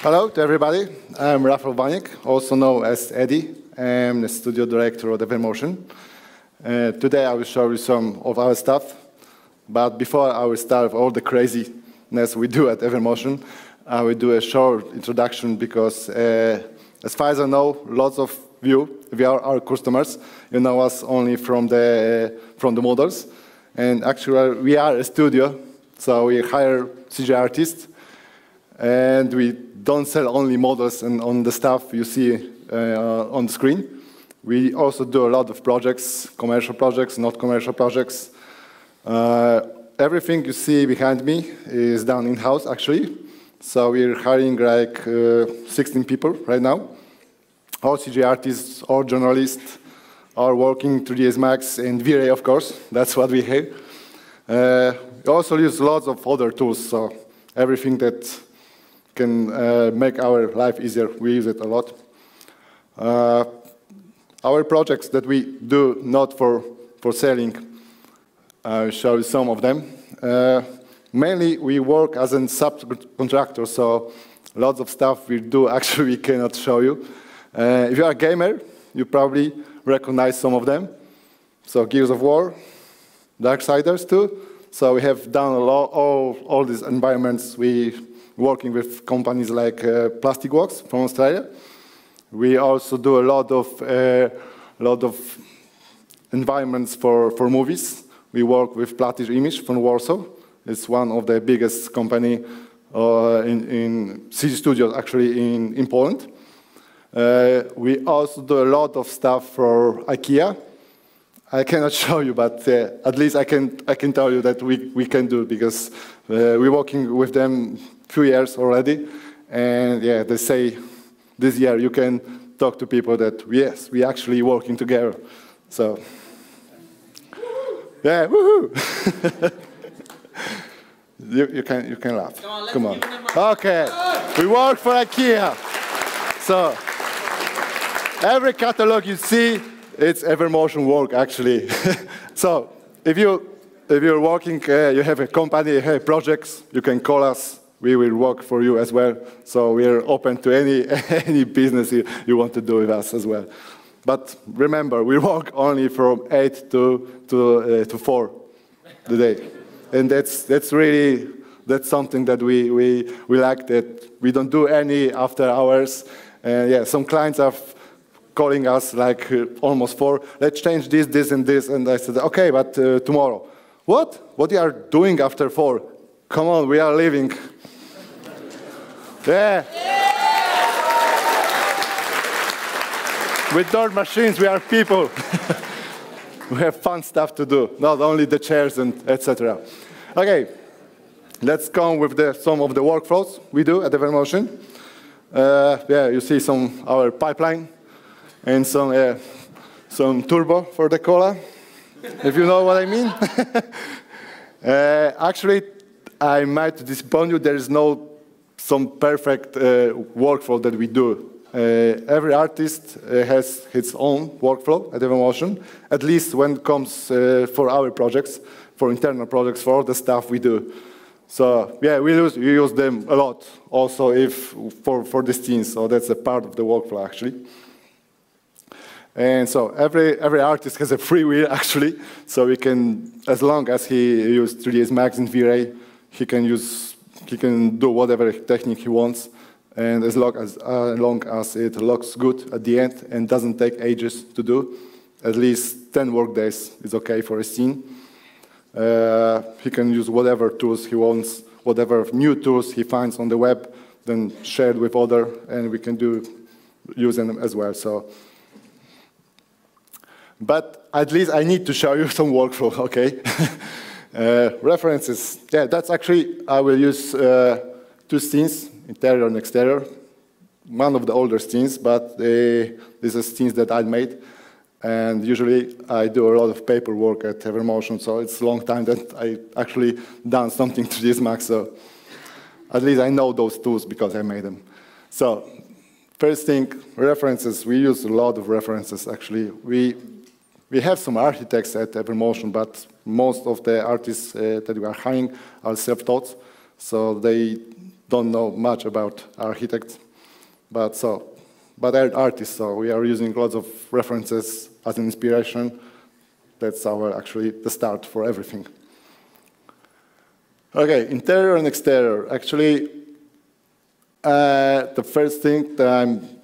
Hello to everybody. I'm Rafael Waniek, also known as Eddie. I'm the studio director of Evermotion. Uh, today I will show you some of our stuff. But before I will start with all the craziness we do at Evermotion, I will do a short introduction because uh, as far as I know, lots of you, we are our customers, you know us only from the, uh, from the models. And actually we are a studio, so we hire CG artists and we don't sell only models and on the stuff you see uh, on the screen. We also do a lot of projects, commercial projects, not commercial projects. Uh, everything you see behind me is done in-house, actually. So we're hiring like uh, 16 people right now. All CG artists, all journalists, are working 3ds Max and V-Ray, of course. That's what we have. Uh, we also use lots of other tools, so everything that can uh, make our life easier. We use it a lot. Uh, our projects that we do not for, for selling, I'll show you some of them. Uh, mainly, we work as a subcontractor, so lots of stuff we do actually we cannot show you. Uh, if you are a gamer, you probably recognize some of them. So Gears of War, Darksiders II. So we have done a lot, all, all these environments we working with companies like uh, Plastic Wax from Australia. We also do a lot of, uh, lot of environments for, for movies. We work with Platige Image from Warsaw. It's one of the biggest company uh, in, in CG studios actually in, in Poland. Uh, we also do a lot of stuff for IKEA. I cannot show you, but uh, at least I can, I can tell you that we, we can do because Uh, we're working with them few years already. And yeah, they say this year you can talk to people that, yes, we actually working together. So, yeah, woohoo! you, you, can, you can laugh. Come on. Come on. Okay, we work for IKEA. So, every catalog you see, it's Evermotion work actually. so, if you if you're working, uh, you have a company, you have projects, you can call us we will work for you as well. So we are open to any, any business you, you want to do with us as well. But remember, we work only from 8 to, to, uh, to 4 the day. And that's, that's really, that's something that we, we, we like, that we don't do any after hours. And yeah, some clients are calling us like uh, almost 4, let's change this, this, and this. And I said, okay, but uh, tomorrow. What? What you are doing after 4? Come on, we are living. Yeah. With dirt machines, we are people. we have fun stuff to do, not only the chairs and etc. Okay, let's come with the, some of the workflows we do at Evermotion. Uh, yeah, you see some our pipeline and some uh, some turbo for the cola, if you know what I mean. uh, actually, I might disappoint you. There is no some perfect uh, workflow that we do. Uh, every artist uh, has his own workflow at Evermotion, at least when it comes for our projects, for internal projects, for all the stuff we do. So yeah, we use, we use them a lot also if for, for the scenes, so that's a part of the workflow actually. And so every, every artist has a free will actually, so we can, as long as he uses 3ds Max and V-Ray, he can use he can do whatever technique he wants, and as long as, uh, long as it looks good at the end and doesn't take ages to do, at least 10 work days is okay for a scene. Uh, he can use whatever tools he wants, whatever new tools he finds on the web, then share it with other, and we can do use them as well. So, but at least I need to show you some workflow, okay? Uh, references, yeah, that's actually, I will use uh, two scenes, interior and exterior. One of the older scenes, but uh, these are scenes that I made. And usually I do a lot of paperwork at Evermotion, so it's a long time that I actually done something to this Max, so at least I know those tools because I made them. So first thing, references. We use a lot of references, actually. We we have some architects at Evermotion, but most of the artists uh, that we are hiring are self-taught. So they don't know much about architects, but so, but are artists, so we are using lots of references as an inspiration. That's our actually the start for everything. Okay, interior and exterior. Actually, uh, the first thing that I'm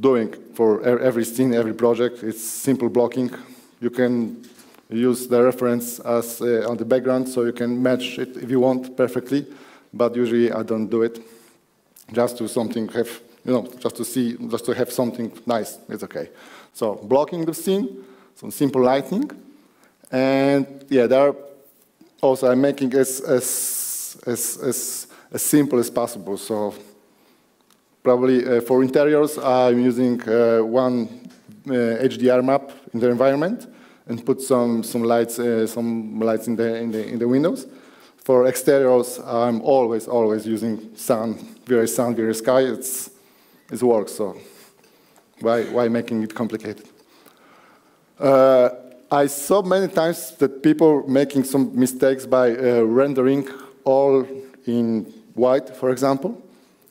doing for every scene, every project, It's simple blocking. You can use the reference as uh, on the background, so you can match it if you want perfectly, but usually I don't do it. Just to something have, you know, just to see, just to have something nice, it's okay. So blocking the scene, some simple lighting, and yeah, there are also I'm making as, as, as, as, as simple as possible. So probably uh, for interiors, I'm using uh, one uh, HDR map in the environment and put some, some lights, uh, some lights in the, in, the, in the windows. For exteriors, I'm always, always using sun, V-Ray sun, V-Ray sky. It's, it works, so why, why making it complicated? Uh, I saw many times that people making some mistakes by uh, rendering all in white, for example,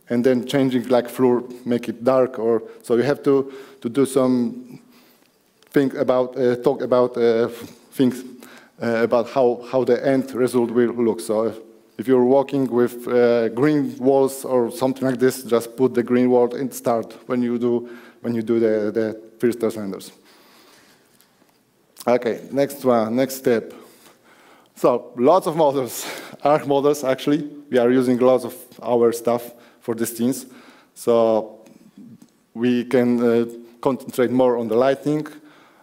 and then changing like floor, make it dark, or so you have to to do some think about uh, talk about uh, things uh, about how how the end result will look. So if, if you're working with uh, green walls or something like this, just put the green wall in start when you do when you do the the first renders. Okay, next one, next step. So lots of models, ARC models actually. We are using lots of our stuff for these scenes. So we can uh, concentrate more on the lighting,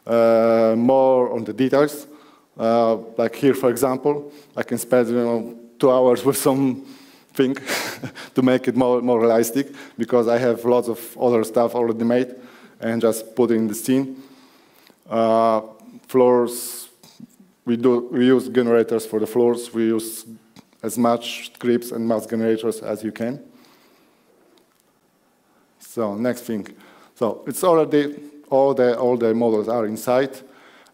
uh, more on the details. Uh, like here, for example, I can spend you know, two hours with some thing to make it more, more realistic because I have lots of other stuff already made and just put in the scene. Uh, floors, we, do, we use generators for the floors. We use as much scripts and mask generators as you can. So next thing. So it's already, all the, all the models are inside.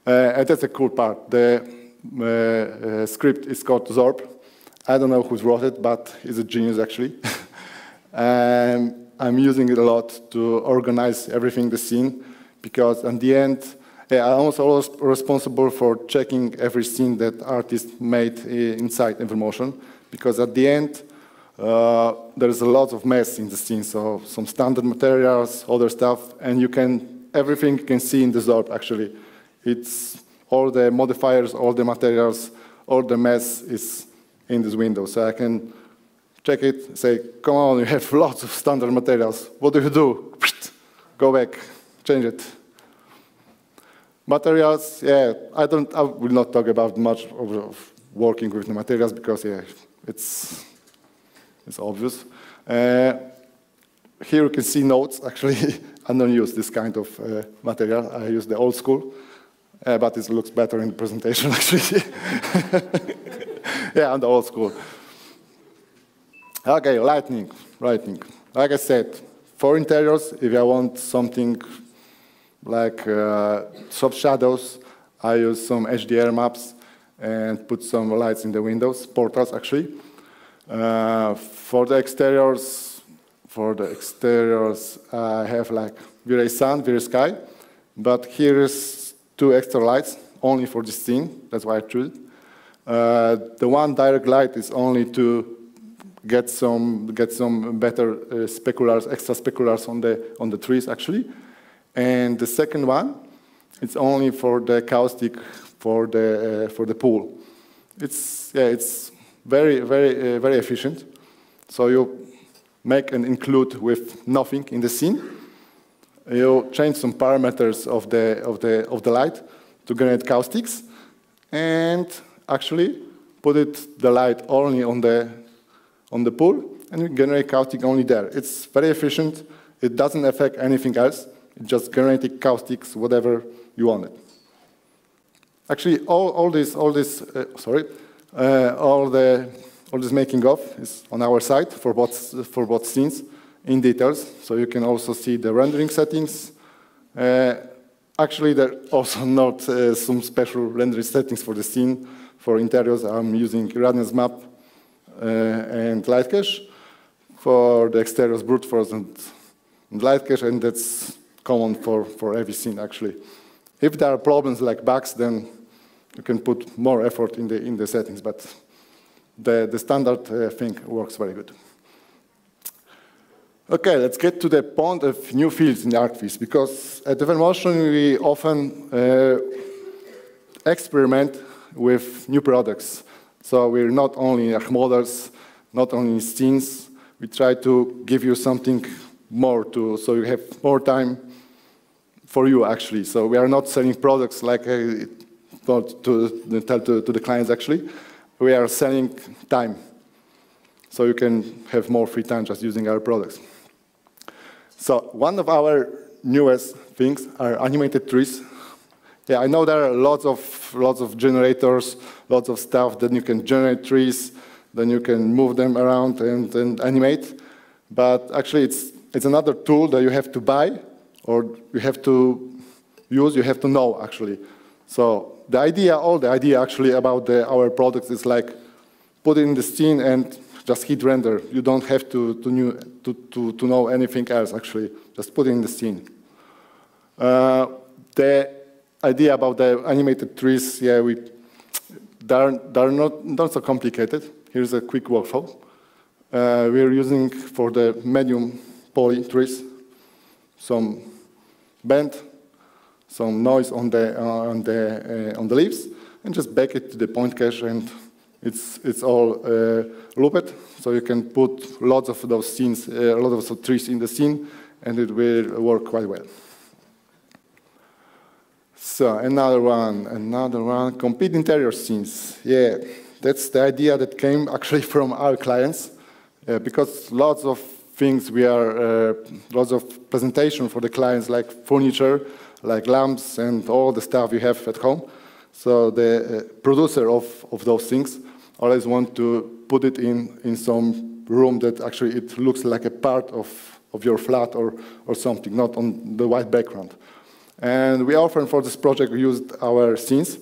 Uh, and that's a cool part. The uh, uh, script is called Zorb. I don't know who's wrote it, but it's a genius actually. and I'm using it a lot to organize everything the scene because at the end, I'm also responsible for checking every scene that artist made inside Evermotion, because at the end, uh, there's a lot of mess in the scene, so some standard materials, other stuff, and you can, everything you can see in the Zorb, actually. It's all the modifiers, all the materials, all the mess is in this window. So I can check it, say, come on, you have lots of standard materials. What do you do? Go back, change it. Materials, yeah, I don't, I will not talk about much of, of working with the materials because, yeah, it's, it's obvious. Uh, here you can see notes, actually. I don't use this kind of uh, material. I use the old school, uh, but it looks better in the presentation, actually. yeah, I'm the old school. Okay, lightning, lightning. Like I said, for interiors, if I want something like uh, soft shadows. I use some HDR maps and put some lights in the windows, portals actually. Uh, for the exteriors, for the exteriors, I have like V-Ray sun, V-Ray sky, but here is two extra lights only for this scene. That's why I chose it. Uh, the one direct light is only to get some get some better uh, speculars, extra speculars on the on the trees actually. And the second one, it's only for the caustic for the, uh, for the pool. It's, yeah, it's very, very, uh, very efficient. So you make an include with nothing in the scene. You change some parameters of the, of the, of the light to generate caustics and actually put it, the light only on the, on the pool and you generate caustic only there. It's very efficient. It doesn't affect anything else It just generating caustics, whatever you wanted. Actually, all, all this, all this, uh, sorry, uh, all the, all this making of is on our site for both, for both scenes in details. So you can also see the rendering settings. Uh, actually, there are also not uh, some special rendering settings for the scene. For interiors, I'm using Irradiance map uh, and light cache. For the exteriors, brute force and, and light cache, and that's common for, for every scene, actually. If there are problems like bugs, then you can put more effort in the, in the settings, but the, the standard uh, thing works very good. Okay, let's get to the point of new fields in the ArchViz, because at Motion we often uh, experiment with new products. So we're not only models, not only scenes, we try to give you something more to, so you have more time for you actually. So we are not selling products like uh, to, tell to, to the clients actually. We are selling time. So you can have more free time just using our products. So one of our newest things are animated trees. Yeah, I know there are lots of lots of generators, lots of stuff that you can generate trees, then you can move them around and, and animate. But actually, it's it's another tool that you have to buy or you have to use. You have to know actually. So the idea, all the idea actually about the, our products is like put it in the scene and just hit render. You don't have to, to, new, to, to, to know anything else, actually. Just put it in the scene. Uh, the idea about the animated trees, yeah, we, they're, they're not, not so complicated. Here's a quick workflow. Uh, we're using for the medium poly trees some bend, some noise on the, uh, on, the, uh, on the leaves, and just back it to the point cache and it's, it's all uh, looped, so you can put lots of those scenes, a lot of those trees in the scene, and it will work quite well. So another one, another one, complete interior scenes. Yeah, that's the idea that came actually from our clients, because lots of things we are, uh, lots of presentation for the clients like furniture, like lamps and all the stuff you have at home. So the uh, producer of, of those things always want to put it in, in some room that actually it looks like a part of, of your flat or, or something, not on the white background. And we often for this project used our scenes,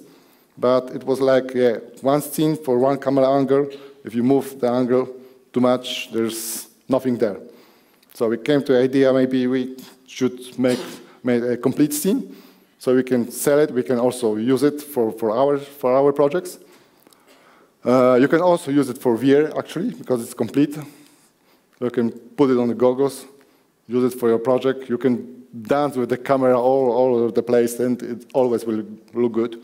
but it was like yeah, one scene for one camera angle. If you move the angle too much, there's nothing there. So we came to the idea maybe we should make, make a complete scene so we can sell it. We can also use it for, for, our, for our projects. Uh, you can also use it for VR, actually, because it's complete. You can put it on the goggles, use it for your project. You can dance with the camera all, all over the place, and it always will look good.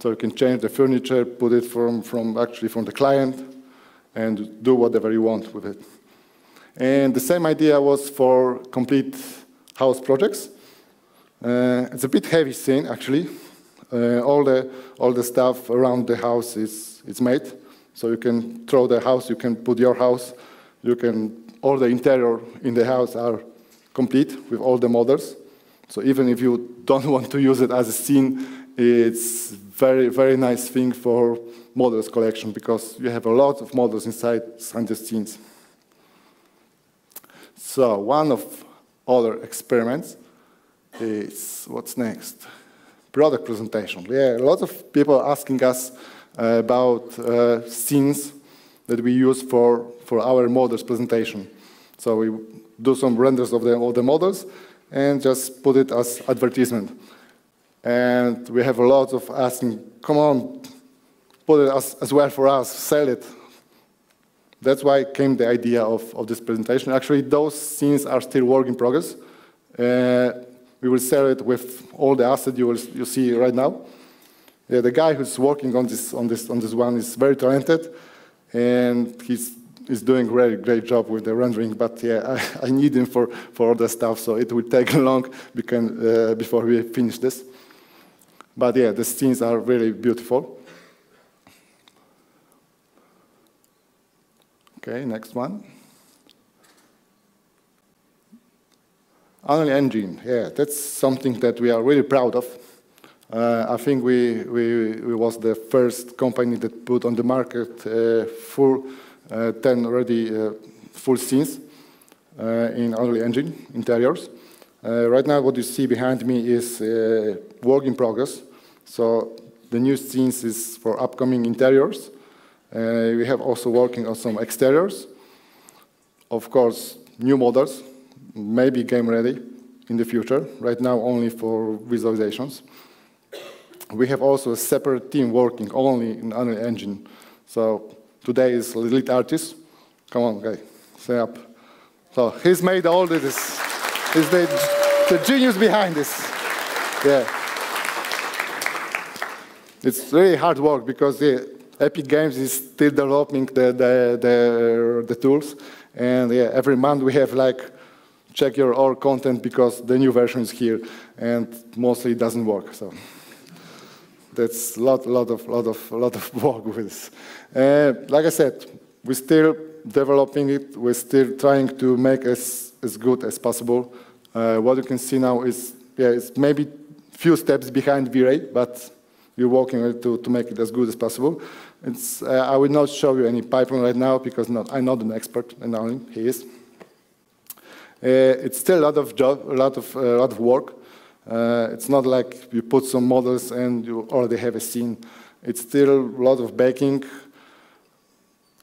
So you can change the furniture, put it from, from actually from the client, and do whatever you want with it. And the same idea was for complete house projects. Uh, it's a bit heavy scene, actually. Uh, all, the, all the stuff around the house is it's made. So you can throw the house, you can put your house, you can, all the interior in the house are complete with all the models. So even if you don't want to use it as a scene, it's very, very nice thing for models collection because you have a lot of models inside, inside the scenes. So one of other experiments is what's next? Product presentation. Yeah, a lot of people asking us about uh, scenes that we use for, for our models presentation. So we do some renders of the, the models and just put it as advertisement. And we have a lot of asking, come on, put it as, as well for us, sell it. That's why came the idea of, of this presentation. Actually, those scenes are still work in progress. Uh, we will sell it with all the assets you you see right now. Yeah, the guy who's working on this, on, this, on this one is very talented, and he's, he's doing a great, great job with the rendering, but yeah, I, I need him for, for other stuff, so it will take long uh, before we finish this. But yeah, the scenes are really beautiful. Okay, next one. Unreal Engine, yeah, that's something that we are really proud of. Uh, I think we, we, we, was the first company that put on the market uh, full uh, 10 already uh, full scenes uh, in Unreal Engine interiors. Uh, right now what you see behind me is work in progress. So the new scenes is for upcoming interiors. We have also working on some exteriors. Of course, new models, maybe game ready in the future. Right now, only for visualizations. We have also a separate team working only in Unreal Engine. So today is lead artist. Come on, guy, stay up. So he's made all this. He's the, the genius behind this. Yeah. It's really hard work because Epic Games is still developing the, the, the, the tools. And yeah, every month we have like, check your all content because the new version is here and mostly it doesn't work. So that's a lot, lot of, lot of, lot of work with this. Uh, like I said, we're still developing it. We're still trying to make as, as good as possible. Uh, what you can see now is, yeah, it's maybe a few steps behind V-Ray, but we're working to, to make it as good as possible. It's, uh, I will not show you any pipeline right now because not, I'm not an expert, and only he is. Uh, it's still a lot of job, a lot of, uh, lot of work. Uh, it's not like you put some models and you already have a scene. It's still a lot of baking.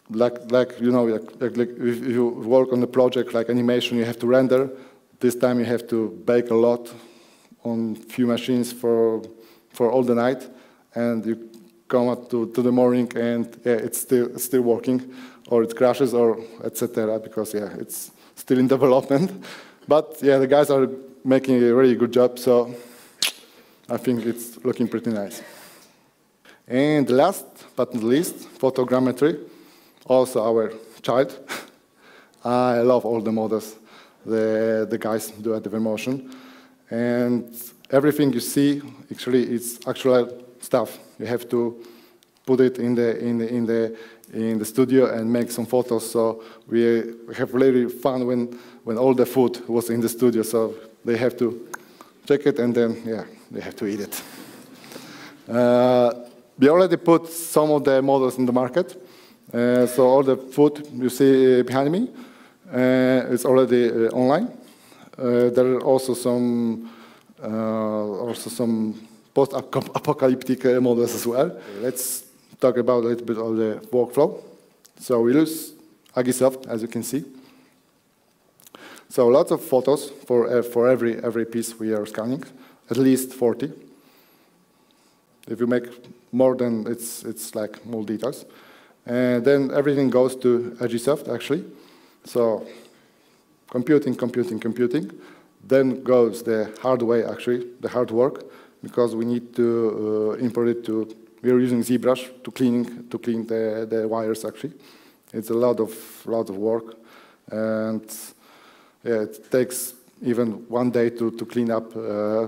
Like, like you know, like, like if you work on a project like animation, you have to render. This time you have to bake a lot on few machines for, for all the night and you come up to, to the morning and yeah, it's still it's still working, or it crashes, or etc. Because yeah, it's still in development. But yeah, the guys are making a really good job, so I think it's looking pretty nice. And last but not least, photogrammetry, also our child. I love all the models the, the guys do at the Motion. And everything you see, actually, it's actual stuff. You have to put it in the, in the, in the, in the studio and make some photos. So we have really fun when, when all the food was in the studio. So they have to check it and then, yeah, they have to eat it. Uh, we already put some of the models in the market. Uh, so all the food you see behind me uh, is already uh, online. Uh, there are also some, uh, also some post-apocalyptic models as well. Let's talk about a little bit of the workflow. So we use Agisoft, as you can see. So lots of photos for, uh, for every, every piece we are scanning, at least 40. If you make more than, it's, it's like more details. And then everything goes to Agisoft, actually. So computing, computing, computing. Then goes the hard way, actually, the hard work because we need to uh, import it to, we're using ZBrush to cleaning, to clean the, the wires actually. It's a lot of, lot of work and yeah, it takes even one day to, to clean up uh,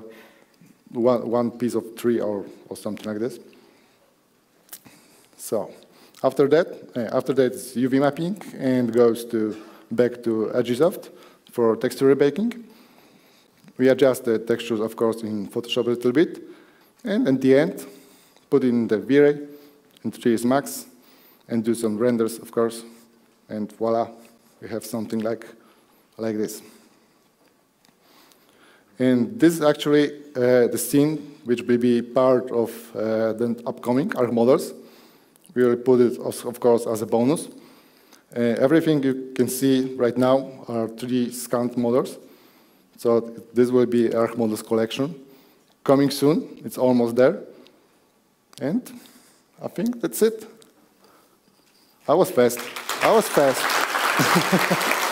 one, one piece of tree or, or something like this. So after that, after that it's UV mapping and goes to back to Agisoft for texture rebaking. We adjust the textures, of course, in Photoshop a little bit. And at the end, put in the V-Ray and 3ds Max and do some renders, of course. And voila, we have something like, like this. And this is actually uh, the scene which will be part of uh, the upcoming ARC models. We will put it, of course, as a bonus. Uh, everything you can see right now are 3D scanned models. So this will be Arch Models collection. Coming soon, it's almost there. And I think that's it. I was fast. I was fast.